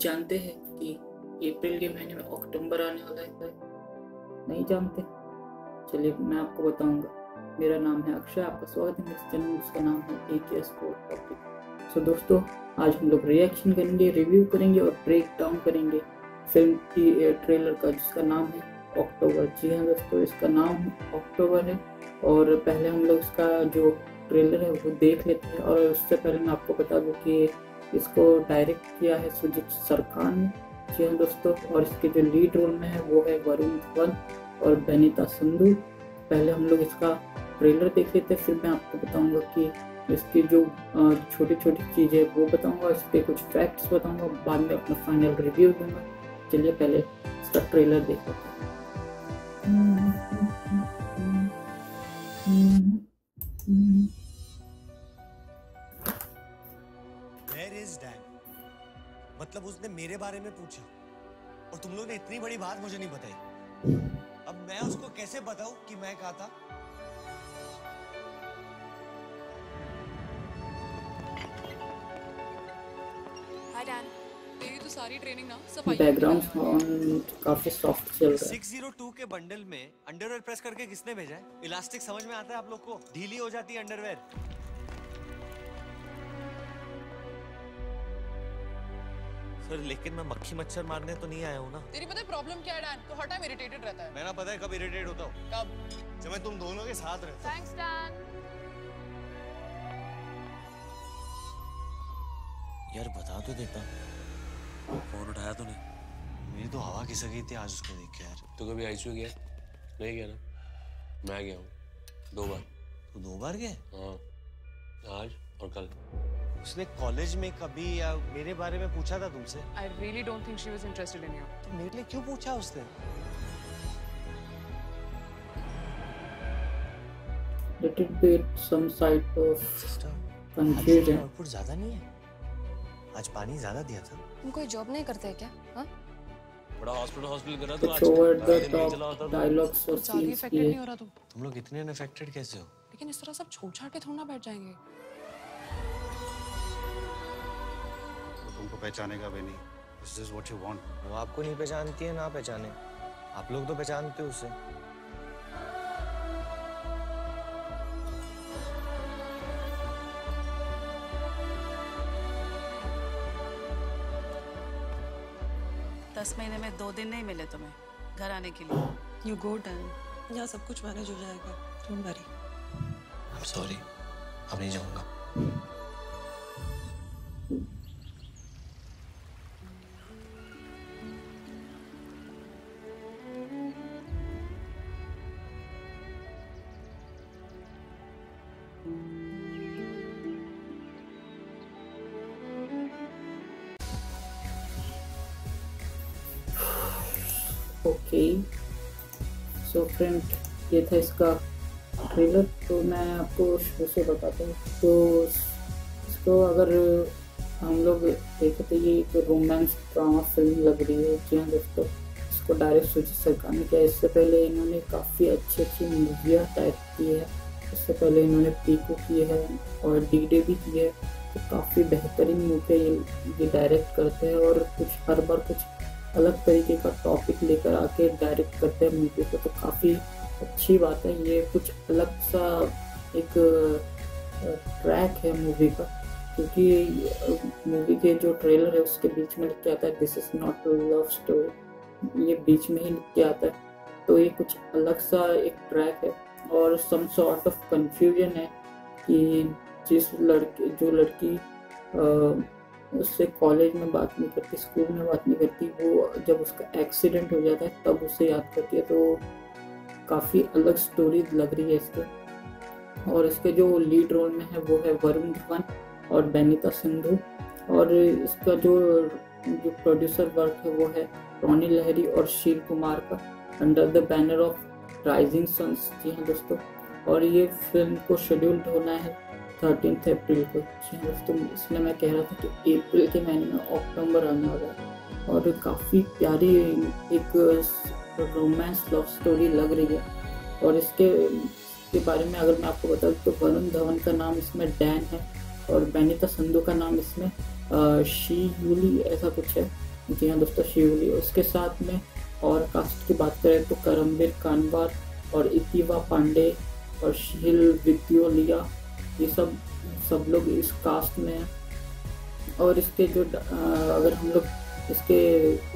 जानते हैं कि अप्रैल के महीने में अक्टूबर आने वाला है नहीं जानते। चलिए मैं आपको बताऊँगा। मेरा नाम है अक्षय, आपका स्वागत है मेरे चैनल जिसका नाम है ए के टॉपिक सो दोस्तों, आज हम लोग रिएक्शन करेंगे रिव्यू करेंगे और ब्रेक डाउन करेंगे फ़िल्म की ट्रेलर का, जिसका नाम है अक्टूबर जी हाँ दोस्तों, इसका नाम अक्टूबर है और पहले हम लोग इसका जो ट्रेलर है वो देख लेते हैं और उससे पहले मैं आपको बता दूँ कि इसको डायरेक्ट किया है सुजीत सरकार ने। जी हाँ दोस्तों, और इसके जो लीड रोल में है, वो है वरुण धवन और बेनिता संधू। पहले हम लोग इसका ट्रेलर देख लेते हैं, फिर मैं आपको बताऊँगा कि इसकी जो छोटी छोटी चीज़ें वो बताऊँगा, इस पर कुछ फैक्ट्स बताऊँगा, बाद में अपना फाइनल रिव्यू दूँगा। चलिए पहले इसका ट्रेलर देख लेते हैं। बारे में पूछा। और तुम लोग ने इतनी बड़ी बात मुझे नहीं बताई। अब मैं उसको कैसे बताऊँ कि मैं कहा था? तो सारी ट्रेनिंग ना बैकग्राउंड काफ़ी सॉफ्ट चल रहा है। 602 के बंडल में अंडरवेयर प्रेस करके किसने भेजा है? इलास्टिक समझ में आता है आप लोग को? ढीली हो जाती है अंडरवेयर सर लेकिन मैं मक्खी मच्छर मारने तो नहीं आया हूँ ना। तेरी पता है प्रॉब्लम क्या है डैन तो हर टाइम इरिटेटेड रहता है। मेरा पता है कब इरिटेट होता हूँ। कब? जब मैं तुम दोनों के साथ रहता थैंक्स डैन यार बता तो देता फ़ोन उठाया तो नहीं मेरी तो हवा खिसक गई थी आज उसको देख के यार। तो कभी आईसीयू गया? नहीं गया ना? मैं गया हूँ। दो बार। तो दो बार गए हाँ। आज और कल। उसने कॉलेज में कभी या मेरे बारे में पूछा था तुमसे? I really don't think she was interested in you तो मेरे लिए क्यों पूछा उसने? Little bit some side of confusion. Output ज़्यादा नहीं है। आज पानी ज़्यादा दिया था। तुम कोई जॉब नहीं करते क्या? हाँ? बड़ा हॉस्पिटल हॉस्पिटल करा तो आज ओवर द टॉप डायलॉग्स और सीन्स नहीं हो रहा तुम? तुम लोग इतने अनअफेक्टेड कैसे हो? लेकिन इस तरह सब छोड़ छाड़ के थोड़ा बैठ जाएँगे। पहचानेगा भी नहीं। This is what you want वो आपको नहीं पहचानती है ना पहचाने। आप लोग तो पहचानते हो उसे। दस महीने में दो दिन नहीं मिले तुम्हें घर आने के लिए। यू गो डन यहाँ सब कुछ मैनेज हो जाएगा। Don't worry I am sorry अब नहीं जाऊँगा। ओके सो फ्रेंड ये था इसका ट्रेलर तो मैं आपको शुरू से बताता हूँ। तो इसको अगर हम लोग देखे तो ये एक रोमांस ड्रामा फ़िल्म लग रही है। जी हाँ दोस्तों, इसको डायरेक्ट सुजीत सरकार ने किया इससे पहले इन्होंने काफ़ी अच्छी अच्छी मूवियाँ टाइप की है। इससे पहले इन्होंने पीको की है और डी डे भी की है। तो काफ़ी बेहतरीन मूवी ये डायरेक्ट करते हैं और कुछ, हर बार कुछ अलग तरीके का टॉपिक लेकर आके डायरेक्ट करते हैं मूवी को तो काफ़ी अच्छी बात है। ये कुछ अलग सा एक ट्रैक है मूवी का, क्योंकि मूवी के जो ट्रेलर है उसके बीच में लिख के आता है। This is not love story ये बीच में ही लिख के आता है। तो ये कुछ अलग सा एक ट्रैक है और सम सॉर्ट ऑफ़ कंफ्यूजन है कि जिस लड़के, जो लड़की उससे कॉलेज में बात नहीं करती स्कूल में बात नहीं करती, वो जब उसका एक्सीडेंट हो जाता है, तब उसे याद करती है तो काफ़ी अलग स्टोरी लग रही है इसके। और इसके जो लीड रोल में है, वो है वरुण धवन और बेनिता सिंधु। और इसका जो जो प्रोड्यूसर वर्क है, वो है रोनी लहरी और शील कुमार का under the banner of Rising Suns जी हाँ दोस्तों, और ये फ़िल्म को शेड्यूल्ड होना है थर्टीन अप्रैल को हाँ दोस्तों इसलिए मैं कह रहा था कि अप्रैल के महीने में अक्टूबर आने वाला है। और काफ़ी प्यारी, एक रोमांस लव स्टोरी लग रही है। और इसके के बारे में अगर मैं आपको बता दूँ तो वरुण धवन का नाम इसमें डैन है और बैनिता संधू का नाम इसमें शी यूली ऐसा कुछ है। जी हाँ दोस्तों शिवली उसके साथ में और कास्ट की बात करें तो करमवीर कानवार और इतिवा पांडे और शील विद्योलिया ये सब सब लोग इस कास्ट में हैं। और इसके जो अगर हम लोग इसके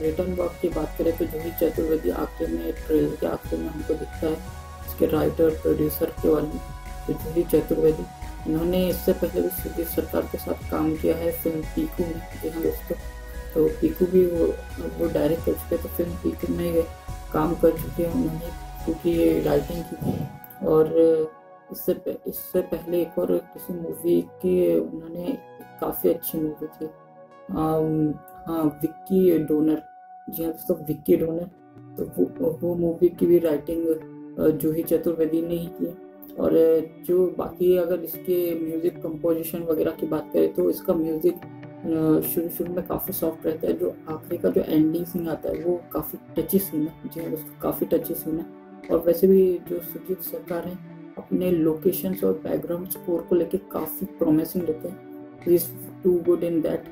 रिटर्न वर्क की बात करें तो जूही चतुर्वेदी आखिर में ट्रेलर के आखिर में हमको दिखता है। इसके राइटर प्रोड्यूसर के वाले तो जूही चतुर्वेदी। इन्होंने इससे पहले भी सुदीप सरकार के साथ काम किया है, फ़िल्म पीकू में। जी हाँ दोस्तों तो पीकू भी वो वो डायरेक्ट कर चुके तो फ़िल्म पीकू में काम कर चुके हैं उन्होंने, क्योंकि राइटिंग की और इससे इससे पहले एक और किसी मूवी की उन्होंने काफ़ी अच्छी मूवी थी। हाँ विक्की डोनर जी हाँ दोस्तों विक्की डोनर तो वो वो मूवी की भी राइटिंग जूही चतुर्वेदी ने ही की। और, जो बाकी अगर इसके म्यूज़िक कंपोजिशन वगैरह की बात करें तो इसका म्यूज़िक शुरू शुरू में काफ़ी सॉफ्ट रहता है। जो आखिरी का जो एंडिंग सीन आता है, वो काफ़ी टची सीन है। जी हाँ दोस्तों, काफ़ी टची सीन है। और वैसे भी जो सुजीत सरकार है अपने लोकेशंस और बैकग्राउंड स्कोर को लेके काफ़ी प्रोमिसिंग रहते हैं। Is too good in that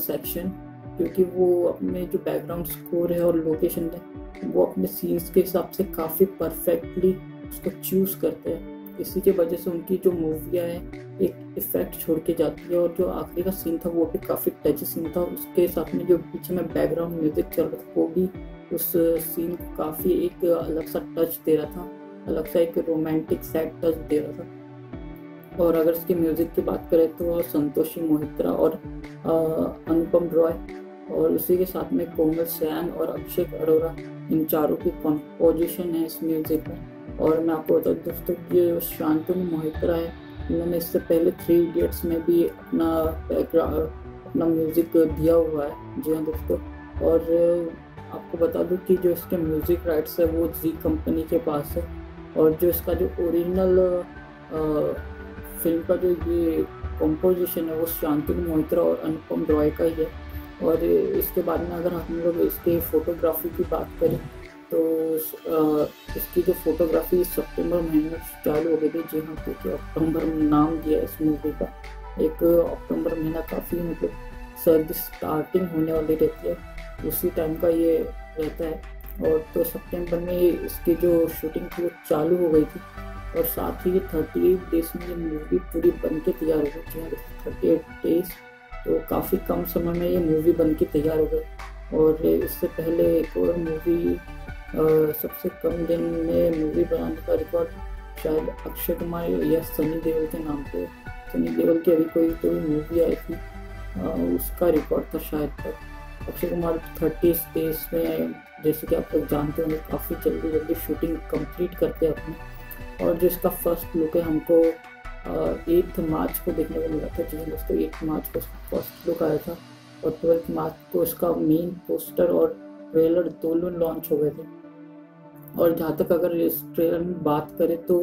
section क्योंकि वो अपने जो बैकग्राउंड स्कोर है और लोकेशन है, वो अपने सीन्स के हिसाब से काफ़ी परफेक्टली उसको चूज़ करते हैं। इसी के वजह से उनकी जो मूवियाँ हैं एक इफ़ेक्ट छोड़ के जाती है और जो आखिरी का सीन था वो भी काफ़ी टच सीन था। उसके साथ में जो पीछे में बैकग्राउंड म्यूज़िक चल रहा था, वो भी उस सीन को काफ़ी एक अलग सा टच दे रहा था। अलग सा एक रोमांटिक सैड टच दे रहा था और अगर इसके म्यूज़िक की बात करें तो संतोषी मोहित्रा और अनुपम रॉय और उसी के साथ में कोमल सैन और अभिषेक अरोरा, इन चारों की कॉम्पोजिशन है इस म्यूज़िक में। और मैं आपको बता दोस्तों ये शांतनु मोहित्रा है, इन्होंने इससे पहले थ्री इडियट्स में भी अपना अपना म्यूज़िक दिया हुआ है। जी हाँ दोस्तों। और, आपको बता दूँ कि जो इसके म्यूज़िक राइट्स है वो जी कंपनी के पास है। और जो इसका जो ओरिजिनल फ़िल्म का जो ये कंपोजिशन है, वो शांतिनु मोहित्रा और अनुपम रॉय का ही है। और इसके बाद में अगर हम लोग इसके फोटोग्राफी की बात करें तो इसकी जो फोटोग्राफी सितंबर महीने में चालू हो गई थी, जी हाँ क्योंकि अक्टूबर में नाम दिया इस मूवी का। एक अक्टूबर महीना काफ़ी मतलब सर्दी स्टार्टिंग होने वाली रहती है, उसी टाइम का ये रहता है। और तो सितंबर में इसकी जो शूटिंग थी वो चालू हो गई थी। और साथ ही थर्टी एट डेज़ में ये मूवी पूरी बन के तैयार हो गई थी। थर्टी एट डेज़ तो काफ़ी कम समय में ये मूवी बन के तैयार हो गई। और इससे पहले एक और मूवी सबसे कम दिन में मूवी बनाने का रिकॉर्ड शायद अक्षय कुमार या सनी देओल के नाम पे। सनी देओल की अभी कोई तो मूवी आई थी उसका रिकॉर्ड था शायद। तक अक्षय कुमार थर्टी डेज़ में, जैसे कि आप लोग जानते होंगे, काफ़ी जल्दी जल्दी शूटिंग कंप्लीट करते हैं अपनी। और जो इसका फ़र्स्ट लुक है, हमको एट्थ मार्च को देखने को मिला था जी दोस्तों एट्थ मार्च को फ़र्स्ट लुक आया था। और ट्वेल्थ मार्च को इसका मेन पोस्टर और ट्रेलर दोनों लॉन्च हो गए थे। और जहाँ तक अगर इस ट्रेलर में बात करें तो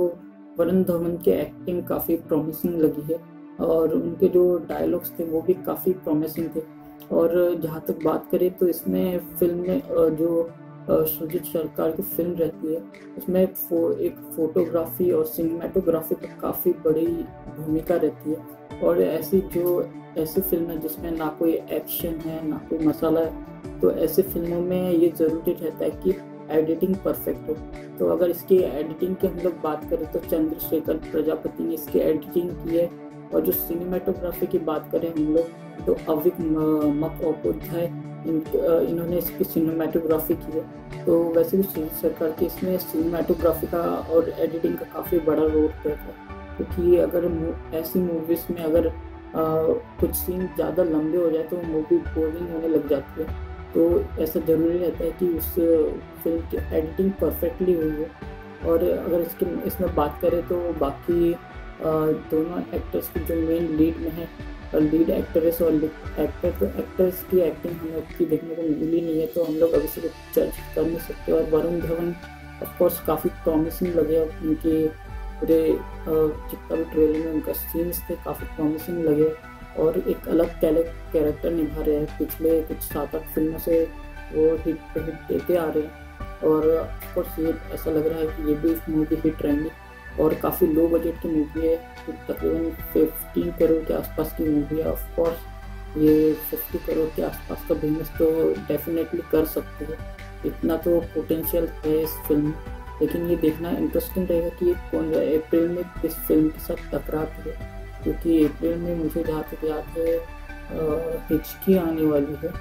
वरुण धवन की एक्टिंग काफ़ी प्रॉमिसिंग लगी है। और उनके जो डायलॉग्स थे, वो भी काफ़ी प्रॉमिसिंग थे। और जहाँ तक बात करें तो इसमें फ़िल्म में जो सुजीत सरकार की फ़िल्म रहती है उसमें फो, एक फोटोग्राफी और सिनेमाटोग्राफी पर काफ़ी बड़ी भूमिका रहती है। और ऐसी जो ऐसी फ़िल्म है जिसमें ना कोई एक्शन है ना कोई मसाला है तो ऐसी फ़िल्मों में ये ज़रूरी रहता है कि एडिटिंग परफेक्ट हो। तो अगर इसकी एडिटिंग की हम लोग बात करें तो चंद्रशेखर प्रजापति ने इसकी एडिटिंग की है। और जो सिनेमाटोग्राफी की बात करें हम लोग तो अविक मकोपाध्याय इन, इन्होंने इसकी सिनेमाटोग्राफी की है। तो वैसे भी सरकार की इसमें सिनेमाटोग्राफी का और एडिटिंग का काफ़ी बड़ा रोल रहता है। क्योंकि अगर ऐसी मूवीज़ में अगर आ, कुछ सीन ज़्यादा लंबे हो जाए तो मूवी बोरिंग होने लग जाती है। तो ऐसा ज़रूरी रहता है कि उस फ़िल्म की एडिटिंग परफेक्टली हुई है। और अगर इसके इसमें बात करें तो बाकी दोनों एक्टर्स की जो मेन लीड में है लीड एक्ट्रेस और एक्टर तो एक्टर्स की एक्टिंग हमें उतनी देखने को मिली नहीं है तो हम लोग अभी से जज कर नहीं सकते। और वरुण धवन ऑफकोर्स काफ़ी प्रॉमिसिंग लगे उनके पूरे जितना भी ट्रेलर में उनका सीन्स थे, काफ़ी प्रॉमिसिंग लगे। और एक अलग कैरेक्टर निभा रहे हैं। पिछले कुछ सात आठ फ़िल्मों से वो हिट हिट देते आ रहे हैं। और ऑफकोर्स ये ऐसा लग रहा है कि ये भी मूवी हिट रहेंगी। और काफ़ी लो बजट की मूवी है तो तकरीबन फिफ्टीन करोड़ के आसपास की मूवी है। ऑफकोर्स ये फिफ्टी करोड़ के आसपास का बिज़नेस तो डेफिनेटली कर सकती है। इतना तो पोटेंशियल है इस फ़िल्म लेकिन ये देखना इंटरेस्टिंग रहेगा कि ये कौन अप्रैल में किस फ़िल्म के साथ टकराती है। क्योंकि अप्रैल में मुझे जहाँ तक याद है हिचकी आने वाली है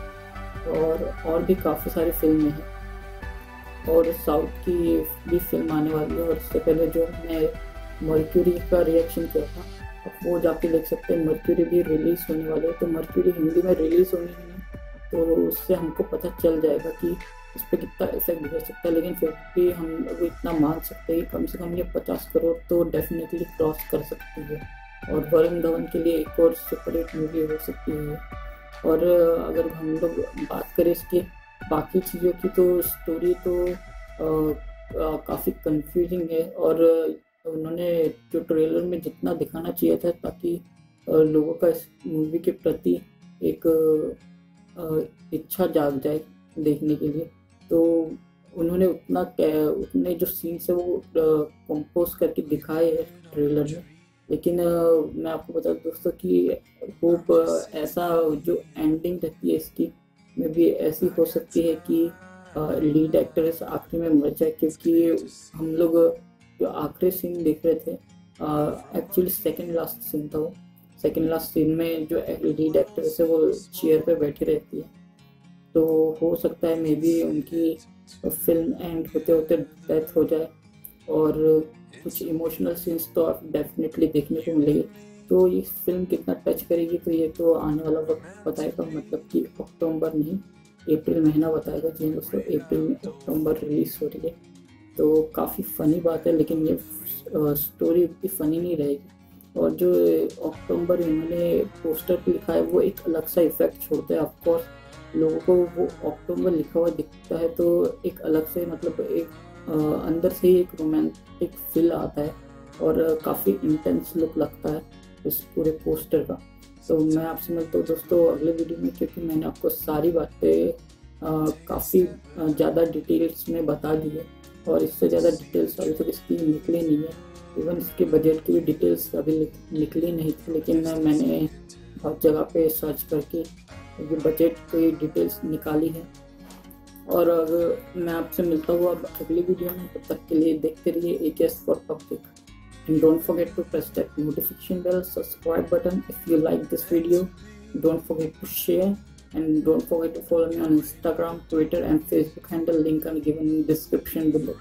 और और भी काफ़ी सारी फ़िल्में हैं। और साउथ की भी फ़िल्म आने वाली है और इससे पहले जो हमने मर्क्यूरी का रिएक्शन किया था, अब वो जाके देख सकते हैं। मर्क्यूरी भी रिलीज़ होने वाले है तो मर्क्यूरी हिंदी में रिलीज़ होनी है तो उससे हमको पता चल जाएगा कि इस पर कितना इफ़ेक्ट हो सकता है। लेकिन फिर भी हम लोग इतना मान सकते हैं कम से कम ये पचास करोड़ तो डेफिनेटली क्रॉस कर सकती है। और वरुण धवन के लिए एक और सुपर हिट मूवी हो सकती है। और अगर हम लोग बात करें इसकी बाकी चीज़ों की तो स्टोरी तो काफ़ी कंफ्यूजिंग है और उन्होंने जो ट्रेलर में जितना दिखाना चाहिए था ताकि लोगों का इस मूवी के प्रति एक इच्छा जाग जाए देखने के लिए। तो उन्होंने उतना उतने जो सीन्स है वो कंपोज करके दिखाए हैं ट्रेलर में। लेकिन मैं आपको बता दोस्तों कि होप ऐसा जो एंडिंग रहती है इसकी में भी ऐसी हो सकती है कि लीड एक्ट्रेस आखिरी में मर जाए, क्योंकि हम लोग जो आखिरी सीन देख रहे थे एक्चुअली सेकेंड लास्ट सीन था वो। सेकेंड लास्ट सीन में जो लीड एक्ट्रेस है वो चेयर पे बैठी रहती है। तो हो सकता है मे बी उनकी फ़िल्म एंड होते होते डेथ हो जाए और कुछ इमोशनल सीन्स तो आप डेफिनेटली देखने को मिलेगी। तो ये फ़िल्म कितना टच करेगी तो ये तो आने वाला वक्त बताएगा मतलब कि अक्टूबर नहीं अप्रैल महीना बताएगा जी दोस्तों अप्रैल में अक्टूबर रिलीज़ हो रही है। तो काफ़ी फ़नी बात है, लेकिन ये स्टोरी उतनी फ़नी नहीं रहेगी। और जो अक्टूबर इन्होंने पोस्टर पे लिखा है, वो एक अलग सा इफ़ेक्ट छोड़ता है। ऑफकोर्स लोगों को वो अक्टूबर लिखा हुआ दिखता है तो एक अलग से मतलब एक अंदर से ही एक रोमांटिक फील आता है और काफ़ी इंटेंस लुक लगता है। इस पूरे पोस्टर का। तो मैं आपसे मिलता हूँ दोस्तों अगले वीडियो में क्योंकि मैंने आपको सारी बातें काफ़ी ज़्यादा डिटेल्स में बता दी है। और इससे ज़्यादा डिटेल्स अभी तक इसकी निकली नहीं है। इवन इसके बजट की भी डिटेल्स अभी निकली नहीं थी लेकिन मैंने बहुत जगह पे सर्च करके ये बजट की डिटेल्स निकाली है। और अगर मैं आपसे मिलता हूँ अब अगली वीडियो में तब तक के लिए देखते रहिए A K S for topic and don't forget to press that notification bell subscribe button if you like this video. Don't forget to share and don't forget to follow me on instagram twitter and facebook. Handle link are given in description below